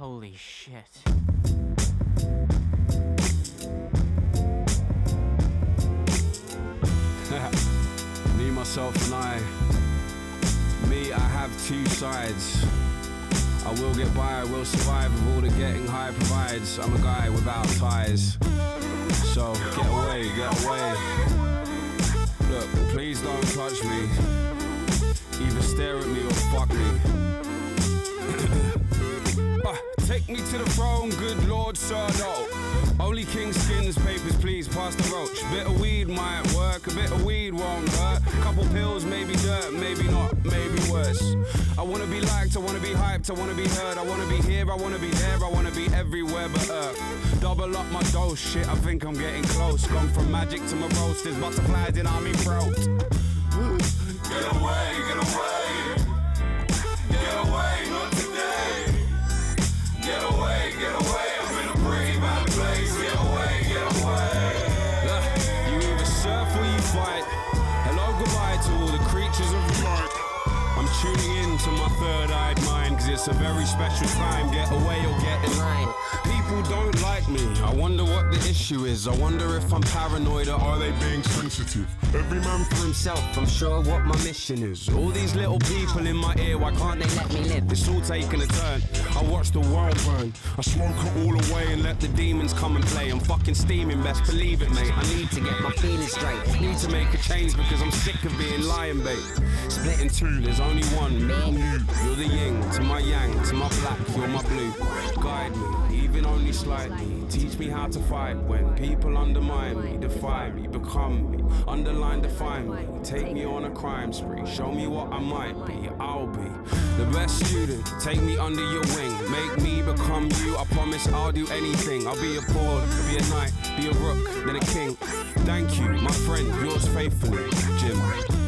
Holy shit. Me, myself, and I. Me, I have two sides. I will get by, I will survive with all the getting high provides. I'm a guy without ties. So, get away, get away. Look, please don't touch me. Either stare at me or fuck me. Take me to the throne, good lord, sir, no. Only king skins, papers, please, pass the roach. Bit of weed might work, a bit of weed won't hurt. Couple pills, maybe dirt, maybe not, maybe worse. I wanna be liked, I wanna be hyped, I wanna be heard, I wanna be here, I wanna be there, I wanna be everywhere but earth. Double up my dose, shit, I think I'm getting close. Gone from magic to my roasters, butterflies in army throat. Get away, get away. Fight. Hello, goodbye to all the creatures of the night. I'm tuning in to my third eyed mind, cause it's a very special time. Get away or get in line. People don't like me. I wonder what the issue is. I wonder if I'm paranoid or are they being sensitive? Every man for himself, I'm sure what my mission is. All these little people in my ear, why can't they let me live? It's all taking a turn. I watch the world burn. I smoke it all away and let the demons come and play. I'm fucking steaming, best believe it, mate. I need to get my feelings straight. Need to make a change because I'm sick of being lion bait. Split in two, there's only one, me and you. You're the yin to my yang, to my black, you're my blue. Guide me, even only slightly. Teach me how to fight when people undermine me, defy me, become me. Underline, define me. Take me on a crime spree. Show me what I might be. I'll be the best student. Take me under your wing. Make me become you. I promise I'll do anything. I'll be a pawn, be a knight, be a rook, then a king. Thank you, my friend, yours faithfully, Jim.